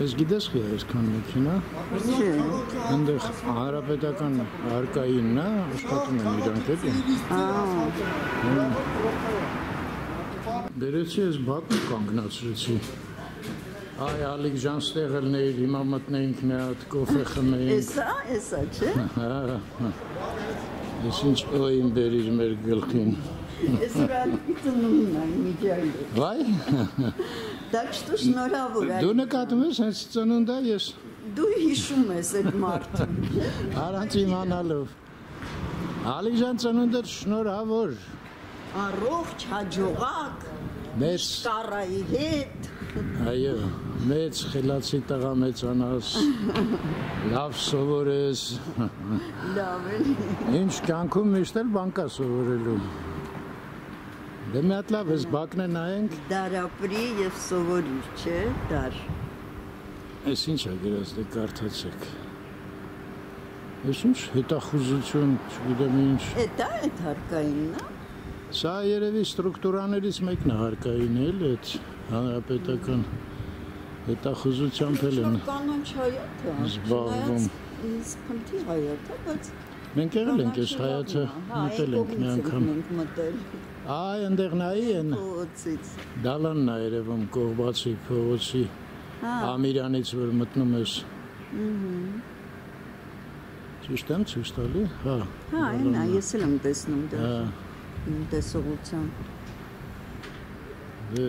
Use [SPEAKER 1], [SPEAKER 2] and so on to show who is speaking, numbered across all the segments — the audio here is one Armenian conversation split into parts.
[SPEAKER 1] Ես գիտես խի այսքան մեքենա,
[SPEAKER 2] Չէ։
[SPEAKER 1] այնտեղ հանրապետական արկայինն է, աշխատում են իրանք էլի։
[SPEAKER 2] Ահա։
[SPEAKER 1] Բերեցի ես Բաքու կանգնացրեցի։ Այ Ալիկ ջան ստեղ ելներ, հիմա մտնեինք մի հատ կոֆե խմեինք։
[SPEAKER 2] Էսա, էսա, չէ։
[SPEAKER 1] Հա, հա։ Ես ինչ օին բերիր մեր գլխին։
[SPEAKER 2] Ես ռադի ծնումն եմ միջայլը։
[SPEAKER 1] Վայ,
[SPEAKER 2] Դա ճշտու շնորհավոր է։
[SPEAKER 1] Դու նկատում ես հենց ծնունդա ես։
[SPEAKER 2] Դու հիշում ես այդ մարդուն։
[SPEAKER 1] Առանց իմանալով։ Ալիժան ծնունդը շնորհավոր։
[SPEAKER 2] Առողջ, հաջողակ։
[SPEAKER 1] Մեծ
[SPEAKER 2] տարայի հետ։
[SPEAKER 1] Այո, մեծ խելացի տղա մեծանաս։ Լավ սովորես։
[SPEAKER 2] Լավ էլի։
[SPEAKER 1] Ինչ կյանքում միշտ էլ բանկա սովորելու։ Դե մի հատ լավ էս բակն է նայենք։
[SPEAKER 2] Դարապրի եւ սովորիր, չէ՞, դար։
[SPEAKER 1] Այս ինչ է գրած դե կարդացեք։ Ես ինչ հետախուզություն, չգիտեմ ինչ։
[SPEAKER 2] Էտա այդ հարկայինն է։
[SPEAKER 1] Սա երևի ստրուկտուրաներից մեկն է հարկային էլ այդ հանրապետական հետախուզությամբ էլ են։
[SPEAKER 2] Կանանչ հայաթը։
[SPEAKER 1] զբաղվում։
[SPEAKER 2] Իսկ փնթի հայաթը, բայց
[SPEAKER 1] Մենք եղել ենք այս հայացը,
[SPEAKER 2] հա,
[SPEAKER 1] մտել ենք մի անգամ։
[SPEAKER 2] Մենք մտել։
[SPEAKER 1] Այ այնտեղ նայի են
[SPEAKER 2] Փոցից։
[SPEAKER 1] դալանն է երևում կողբացի փողոցի
[SPEAKER 2] Հա,
[SPEAKER 1] Ամիրանից որ մտնում ես։ Ճիշտ եմ ցույց տալի։ Հա։
[SPEAKER 2] հա, այնա, ես էլ եմ տեսնում դա։
[SPEAKER 1] Հա։
[SPEAKER 2] Իմ տեսողության։
[SPEAKER 1] Դե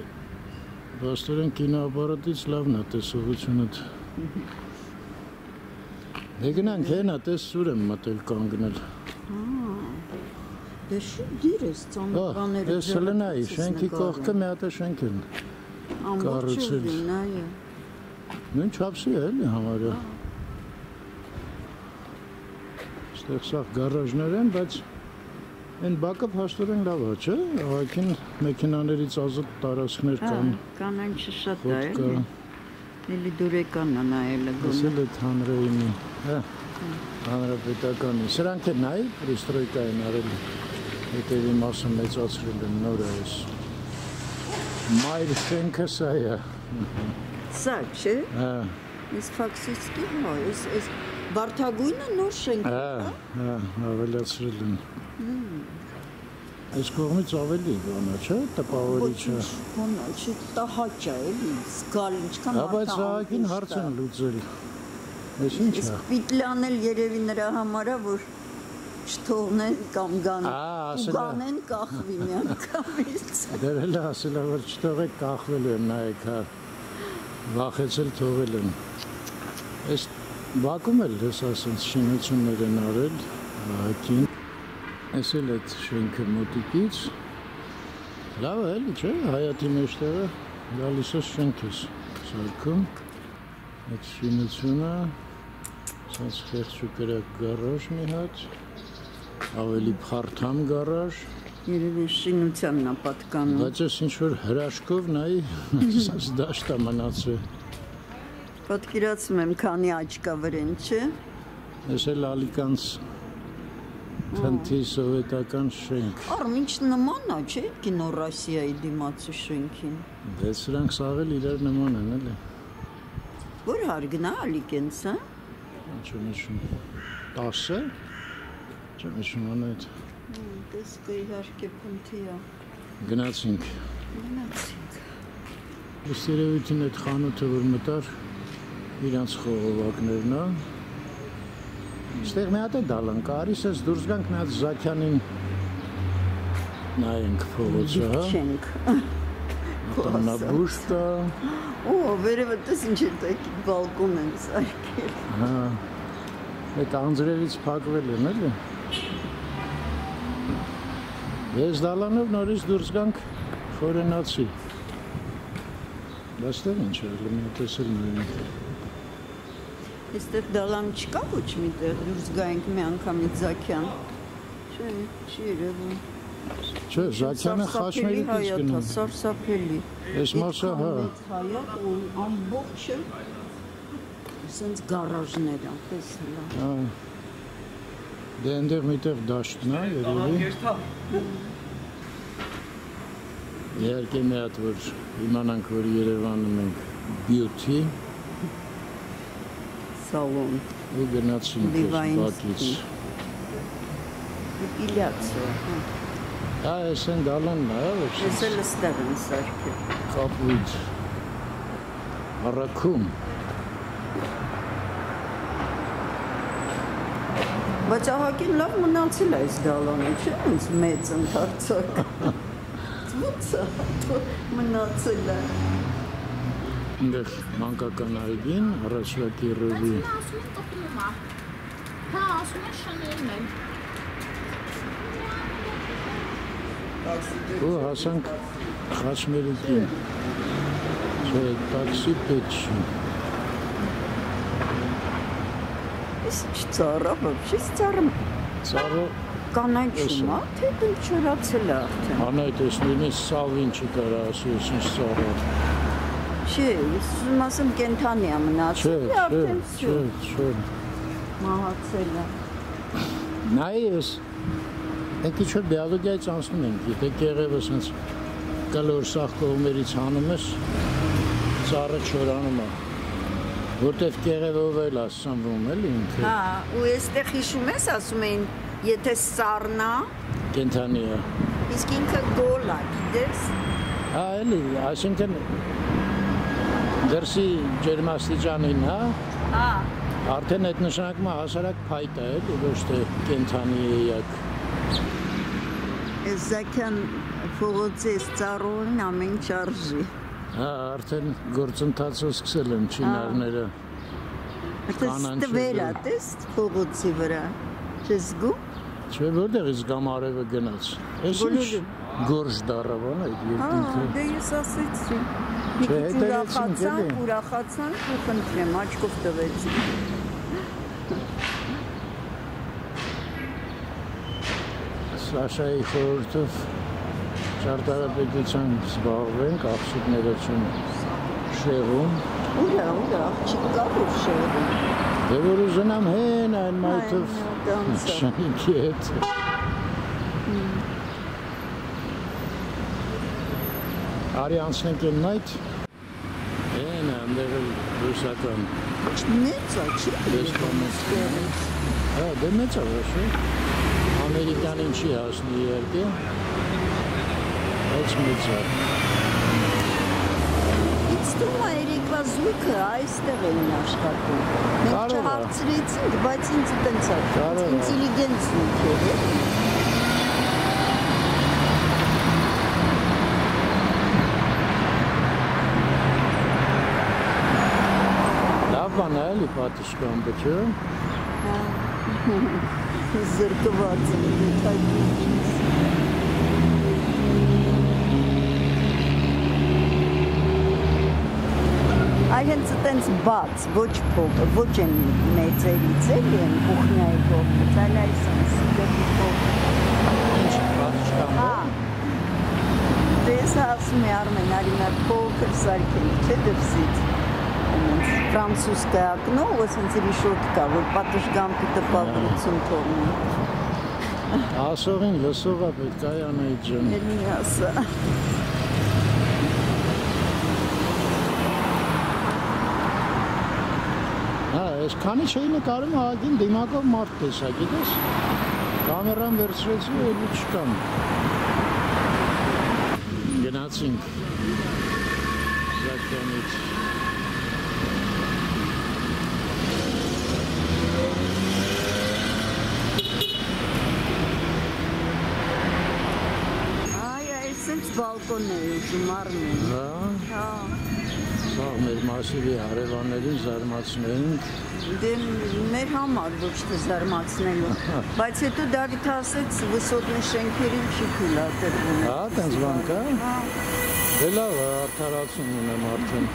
[SPEAKER 1] Ոստորեն կինոապարատից լավն է տեսողությունը։ Դե գնանք հենա տես սուր եմ մտել կանգնել։
[SPEAKER 2] Դե շուտ դիր ես
[SPEAKER 1] Ահ,
[SPEAKER 2] ծանոթաները։
[SPEAKER 1] ես լնայի, շենքի կողքը մի հատ է շենք են։ կառուցել։ Նույն չափսի է էլի համարյա։ Ստեղ սա գարաժներ են, բայց այն բակը փաստորեն լավ է, չէ՞։ Ահագին մեքենաներից ազատ տարածքներ
[SPEAKER 2] Հա,
[SPEAKER 1] կան։
[SPEAKER 2] կանանչը շատ է, էլի։ Էլի դուրեկան է նայելը գոնե։
[SPEAKER 1] Ասել է հանրայինի։ Հա։ Հանրապետականի։ Սրանք է նայ պրիստրոյկա են արել։ Հետևի մասը մեծացրել են նոր էս։ Մայր շենքը սա է։
[SPEAKER 2] Սա չէ։
[SPEAKER 1] Հա։
[SPEAKER 2] Իսկ ֆաքսիստի հա, ես ես Բարթագույնը նոր շենք է։
[SPEAKER 1] Հա, հա, ավելացրել են։ Այս կողմից ավելի բանա, չէ՞, տպավորիչը։
[SPEAKER 2] Ոչինչ, չի տահաճ է, էլի, զգալ ինչքան
[SPEAKER 1] Հա, բայց սահակին հարց են լուծել։ Այս ինչ է։
[SPEAKER 2] Իսկ պիտլանել երևի նրա համար է, որ չթողնեն կամ գան։ ու գանեն կախվի մի անգամից։
[SPEAKER 1] Դերել ասել որ չթողեք կախվելու են նայեք, հա։ Վախեցել թողել են։ Այս Բաքում էլ դες ասենց շինություններ են արել, հակին։ Այս էլ այդ շենքը մոտիկից։ Լավ է, էլի, չէ՞, հայատի մեջտեղը գալիս է շենքս սարքում։ Այդ շինությունը սենց խեղճուկրակ գարաժ մի հատ, ավելի փարթամ գարաժ,
[SPEAKER 2] Երևի շինությանն է պատկանում։
[SPEAKER 1] բայց ես ինչ որ հրաշքով նայի, սենց դաշտ է մնացել։
[SPEAKER 2] Պատկերացնում եմ, քանի աչք կա վրեն, չէ։
[SPEAKER 1] Ես էլ ալիկանց թնթի սովետական շենք։
[SPEAKER 2] Արմ ինչ նման է, չէ, կինո Ռոսիայի դիմացի շենքին։
[SPEAKER 1] Դե սրանք սաղել իրար նման են, էլի։
[SPEAKER 2] Որ հարգնա ալիկենս, հա։
[SPEAKER 1] Ինչ եմ նշում։ 10-ը։ Չեմ նշում անայդ։
[SPEAKER 2] Դες կը իհարկե փնթի է։
[SPEAKER 1] Գնացինք։
[SPEAKER 2] Մնացինք։
[SPEAKER 1] Ըստ երևույթին այդ խանութը որ մտար իրանց խողովակներն է։ Ստեղ մի հատ է դալան, կարիս ես դուրս գանք մի հատ Զաքյանին նայենք փողոցը, հա։
[SPEAKER 2] Չենք։
[SPEAKER 1] Տնաբուշ կա։
[SPEAKER 2] Օ, վերևը տես ինչ է տակ բալկոն են սարքել։
[SPEAKER 1] Հա։ Այդ անձրևից փակվել են, էլի։ Ես դալանով նորից դուրս գանք ֆորենացի։ Դաստեղ ինչ է, լի տեսել նույն։
[SPEAKER 2] Այստեղ դալան չկա ոչ միտեղ դուրս գայինք մի անգամից Զաքյան։ Չէ, չի երևում։
[SPEAKER 1] Չէ, Զաքյանը խաչմերից
[SPEAKER 2] հայաթ է,
[SPEAKER 1] գնում։
[SPEAKER 2] սարսափելի։
[SPEAKER 1] Այս մասը, հա։
[SPEAKER 2] Մեծ հայաթ ու ամբողջը սենց գարաժներ տեսել։
[SPEAKER 1] Հա։ Դե այնտեղ միտեղ դաշտն է, երևի։ Իհարկե մի հատ որ իմանանք, որ Երևանում ենք beauty,
[SPEAKER 2] սալոն։
[SPEAKER 1] ու գնացինք բակից։
[SPEAKER 2] Իլյացը։
[SPEAKER 1] Հա, այս են դալանն է, ոչ
[SPEAKER 2] Ես էլ ստեղ եմ սարքել։
[SPEAKER 1] կապույտ։ Առաքում։
[SPEAKER 2] Բայց ահագին լավ մնացել է այս դալանը, չէ՞ ոնց մեծ ընդարձակ։ Ոնց է մնացել է։
[SPEAKER 1] Այնտեղ մանկական այգին առաջվա
[SPEAKER 3] է։ Հա, ասում են շներն են։
[SPEAKER 1] ու հասանք Խաչմերիկին։ Չէ, տաքսի պետք չի։
[SPEAKER 2] ես չծառամ, չես ծառամ։
[SPEAKER 1] Ծառը
[SPEAKER 2] կանաչում է, թե դնչորացել է արդեն։
[SPEAKER 1] Հանայ տեսնին սավին չի կարա ասի, ինչ ծառը։
[SPEAKER 2] Չէ, ես ուզում ասեմ կենթանի է մնացել, արդեն
[SPEAKER 1] չէ։
[SPEAKER 2] Չէ,
[SPEAKER 1] չէ։
[SPEAKER 2] Մահացել է։
[SPEAKER 1] Նայես, այդ ինչ-որ բիոլոգիայից անցնում ենք, եթե կեղևը սենց կլոր սախ կողմերից հանում ես, ծառը չորանում է։ Որտեվ կեղևով էլ ասանվում էլի ինքը
[SPEAKER 2] Հա, ու այստեղ հիշում ես, ասում էին, եթե սառնա,
[SPEAKER 1] կենթանի է։
[SPEAKER 2] իսկ ինքը գոլ է, գիտես։
[SPEAKER 1] Հա, էլի, այսինքն դրսի ջերմաստիճանին, հա,
[SPEAKER 2] Հա,
[SPEAKER 1] արդեն այդ նշանակում է հասարակ փայտ է, էլի, ոչ թե կենթանի էակ։
[SPEAKER 2] այս զաքյան փողոցի ծառոն ամեն չարժի։
[SPEAKER 1] Հա, արդեն գործընթացը սկսել եմ չինարները։
[SPEAKER 2] Այդպես
[SPEAKER 1] Կանանչել
[SPEAKER 2] տվեր է,
[SPEAKER 1] է։
[SPEAKER 2] տես փողոցի վրա։ Չես զգու։
[SPEAKER 1] Չէ, որտեղից գամ արևը գնաց։ Էս ինչ
[SPEAKER 2] Բոլորը։
[SPEAKER 1] գորժ դարավան այդ երկինքը։
[SPEAKER 2] դե ես ասեցի։ Մի քիչ ուրախացան, ուրախացան, ու խնդրեմ, աչքով տվեցի։
[SPEAKER 1] Սաշայի խորհրդով ճարտարապետության զբաղվենք, աղջիկները չեն շեղում։
[SPEAKER 2] Ուրա, ուրա, աղջիկ կա որ շեղում։
[SPEAKER 1] Դե որ ուզենամ հեն այն մայթով շանիքի հետ։ Արի անցնենք այն մայթ։ Հեն էլ ռուսական
[SPEAKER 2] Մեծ է, չի։
[SPEAKER 1] եմ։ Հա, դե մեծ է ոչ է։ Ամերիկանին չի հասնի իհարկե։ Բայց մեծ է։
[SPEAKER 2] Ինձ թվում է երեկվա զույգը այստեղ էին աշխատում։ Մենք
[SPEAKER 1] է։
[SPEAKER 2] չհարցրեցինք, բայց ինձ տենց է։
[SPEAKER 1] է։
[SPEAKER 2] Ինտելիգենտ զույգ էր։
[SPEAKER 1] Լավ բան է էլի պատշգամ բջը։
[SPEAKER 2] Զրկված են դեպայից։ Այ հենց այտենց բաց, ոչ փոքր, ոչ են մեծերից էլի են բուխնյայի կողմից, այլ այս
[SPEAKER 1] սիգերի կողմից։
[SPEAKER 2] Հա։ Դես դե ասում է Արմեն Արինա փոքր սարքել, չէ՞ դրսից։ Ֆրանսուզկա ակնո, ասենց ռիշոտկա, որ պատշգամբի տպագրություն թողնի։
[SPEAKER 1] Ասողին լսողա պետք է անայի ջան։
[SPEAKER 2] Էլի ասա։
[SPEAKER 1] այս քանի չէի նկարում ահագին դիմակով մարդ տեսա, գիտես։ Կամերան վերցրեցի էլի չկան։ Գնացինք։ Զաքյանից։
[SPEAKER 2] Այ, այսպես բալկոնն է ուժում Արմեն։
[SPEAKER 1] Հա,
[SPEAKER 2] Հա։
[SPEAKER 1] սա մեր մասիվի հարևաններին զարմացնենք։
[SPEAKER 2] Դե մեր համար ոչ թե զարմացնելու։ Բայց հետո Դավիթ ասեց վսոտնի շենքերին չի թույլատրվում։
[SPEAKER 1] Հա, տենց բան կա։
[SPEAKER 2] Հա։
[SPEAKER 1] Դե լավ, արդարացում ունեմ արդեն։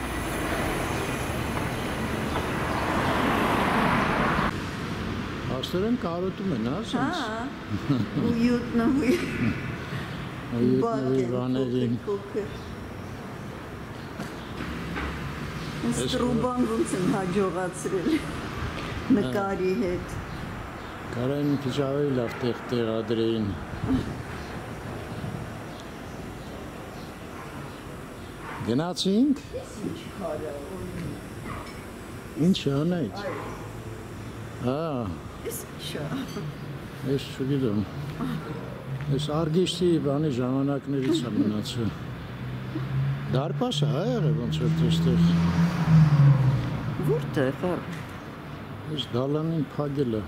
[SPEAKER 1] Աստորեն կարոտում են, հա,
[SPEAKER 2] Հա։
[SPEAKER 1] սենց։
[SPEAKER 2] Ույուտնը
[SPEAKER 1] Ույուտնի բաներին։
[SPEAKER 2] Ստրուբան ոնց են հաջողացրել նկարի հետ։
[SPEAKER 1] Կարան քիչ ավելի լավ տեղ տեղադրեին։ Գնացինք։ Ինչ անայց։ Հա,
[SPEAKER 2] Էս շա։
[SPEAKER 1] ես չգիտեմ։ Ես արգիշտի բանի ժամանակներից եմ մնացել։ Դարպաս է հա եղել ոնց որ այստեղ։
[SPEAKER 2] Որտեղ է։
[SPEAKER 1] Ես դալանին փագել է։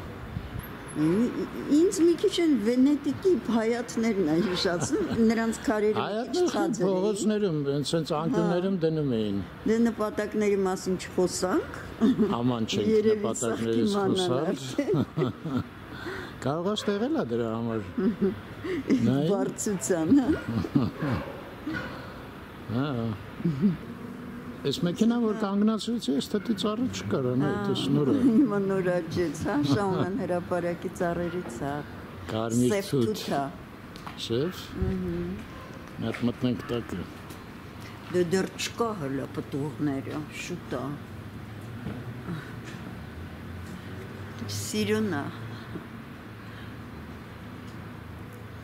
[SPEAKER 2] Ի- Ինձ մի քիչ են Վենետիկի հայատներն է հիշացնում, նրանց քարերը էին։
[SPEAKER 1] փողոցներում, հենց անկյուններում դնում էին։
[SPEAKER 2] Դե նպատակների մասին չխոսանք։
[SPEAKER 1] Աման չենք նպատակներից խոսալ։ Կարող է դրա համար։ Նայ,
[SPEAKER 2] Բարձության, հա։
[SPEAKER 1] հա։ Այս մեքենան որ կանգնացրեցի, այս տտի ծառը չկար, անա, դա նորը։
[SPEAKER 2] Հիմա նորաճեց, հա, Շաունան հրապարակի ծառերից հա։
[SPEAKER 1] Կարմիր ցույց։
[SPEAKER 2] թութա։
[SPEAKER 1] Շեվ։ Մատ մտնենք տակը։
[SPEAKER 2] Դե դեռ չկա հələ պտուղները, շուտ է։ Սիրունա։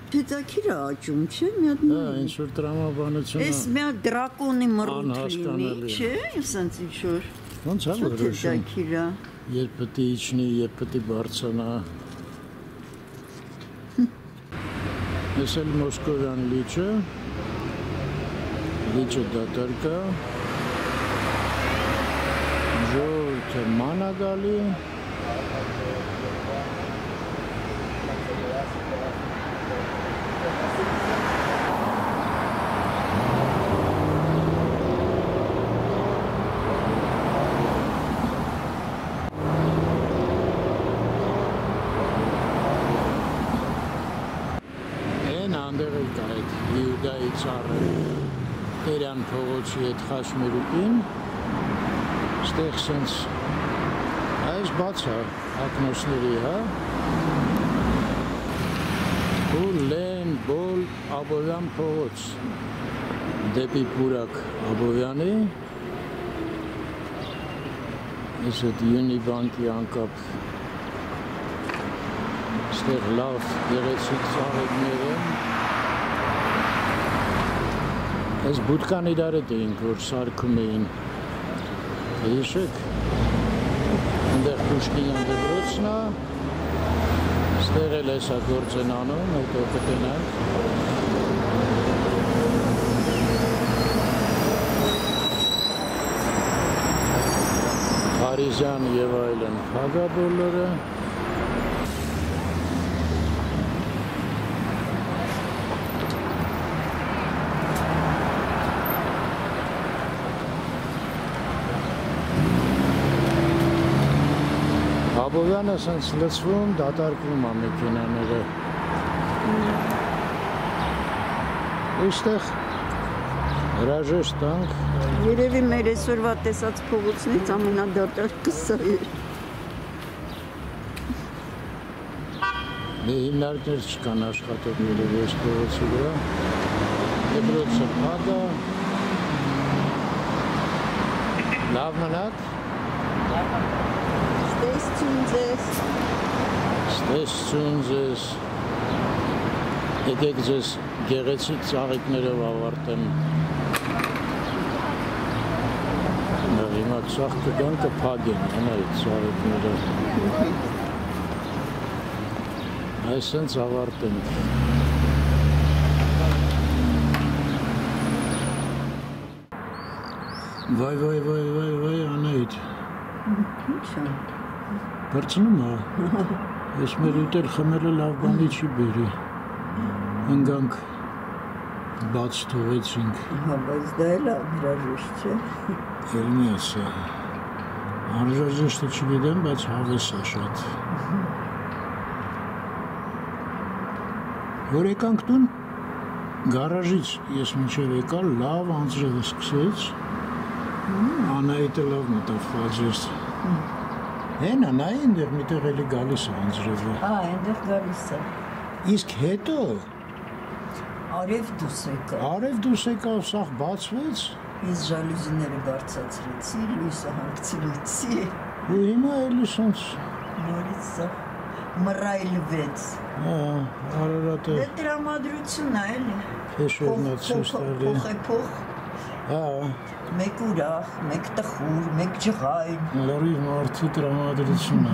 [SPEAKER 2] Է աճում, չէ՞, մի հատ
[SPEAKER 1] Հա, ինչ որ տրամաբանությունը։
[SPEAKER 2] Էս մի հատ դրակոնի մռութ լինի, չէ՞, ասենց ինչ որ։
[SPEAKER 1] Ոնց է որ
[SPEAKER 2] Չէ՞
[SPEAKER 1] հիշում։
[SPEAKER 2] դակիրա։
[SPEAKER 1] Երբ պետք է իջնի, երբ պետք է բարձրանա։ Ես էլ Մոսկովյան լիճը։ Լիճը դատարկա։ Ժողովուրդը մանագալի։ Են ანდერეკაეთ იუდაიცარ ერან ფოგოციეთ ხაშმირიკინ სტეხსენს ეს ბაცა აკნოსნირია բոլ Աբովյան փողոց դեպի Պուրակ Աբովյանի Ես այդ Յունիբանկի անկապ Ստեղ լավ գեղեցիկ ծաղիկներ են։ Այս բուտկան իրար հետ էինք, որ սարքում էին։ Հիշեք։ Այնտեղ Պուշկինյան դպրոցն է։ Ստեղ էլ էսա գործ են անում, հետո կտենանք։ Փարիզյան եւ այլն փագա Աբովյանը սենց լծվում, դատարկվում է մեքենաները։ Ոստեղ հրաժեշտ տանք,
[SPEAKER 2] Երևի մեր այսօրվա տեսած փողոցներից ամենադատարկը սա էր։
[SPEAKER 1] մի հիմնարկներ չկան աշխատողները այս փողոցի վրա։ Դպրոցը փագա։ Լավ մնաք,
[SPEAKER 2] Ստեսություն ձեզ։
[SPEAKER 1] ստեսություն ձեզ։ Եկեք ձեզ գեղեցիկ ծաղիկներով ավարտեմ։ Նա հիմա ծաղ կգան կփագեն, հենա այդ ծաղիկները։ Այսենց ավարտեմ։ Վայ վայ վայ վայ վայ անայդ
[SPEAKER 2] Ինչ է։
[SPEAKER 1] Բրցնում է։ Ես մեր ուտել խմելը լավ բանի չի բերի։ Ընկանք բաց թողեցինք։
[SPEAKER 2] Հա, բայց դա էլ անհրաժեշտ չէ։
[SPEAKER 1] Ելնի է Անհրաժեշտը չգիտեմ, բայց հավես է շատ։ Որ եկանք տուն, գարաժից ես մինչև եկա լավ անձրևը սկսեց։ Անայիտը լավ մտավ խաչես։ Հենա նայ այնտեղ միտեղ էլի գալիս է անձրևը։
[SPEAKER 2] Հա, այնտեղ գալիս է։
[SPEAKER 1] Իսկ հետո
[SPEAKER 2] Արև դուս եկա։
[SPEAKER 1] արև դուրս եկավ սաղ բացվեց
[SPEAKER 2] Ես ժալյուզիները բարձացրեցի, լույսը հանգցրեցի։
[SPEAKER 1] ու հիմա էլի սենց
[SPEAKER 2] Նորից սա մռայլվեց։
[SPEAKER 1] հա Արարատը
[SPEAKER 2] Դե տրամադրություն է, էլի։
[SPEAKER 1] փեշերնա ցույց տալի։
[SPEAKER 2] Փոխ է փոխ,
[SPEAKER 1] Հա
[SPEAKER 2] մեկ ուրախ, մեկ տխուր, մեկ ջղայն։
[SPEAKER 1] լրիվ մարդի տրամադրությունը։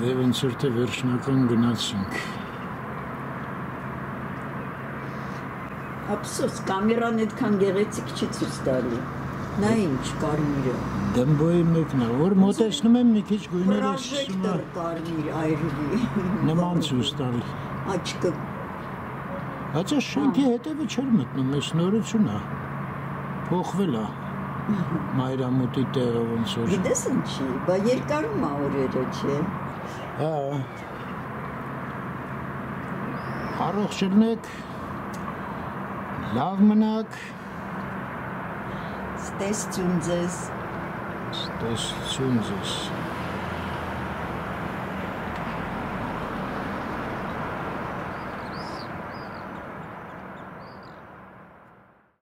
[SPEAKER 1] որ թե վերջնական գնացինք։
[SPEAKER 2] Ափսոս, կամերան այդքան գեղեցիկ չի ցույց տալի։ Նա ինչ կարմիրը։
[SPEAKER 1] Դմբոյի մեկն է, որ մոտեցնում եմ մի քիչ գույները
[SPEAKER 2] Պրոժեկտոր կարմիր այրվի։
[SPEAKER 1] նման ցույց տալ։
[SPEAKER 2] Աչքը
[SPEAKER 1] Հացա շենքի հետևը չէր մտնում, այս նորություն է։ Փոխվել է։ Մայրամուտի տեղը ոնց որ։
[SPEAKER 2] գիտես ինչի, բա երկարում է օրերը, չէ։
[SPEAKER 1] Հա։ Առողջ ելնեք։ Լավ մնաք։
[SPEAKER 2] Ստեսություն ձեզ։
[SPEAKER 1] Ստեսություն ձեզ։